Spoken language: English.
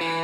you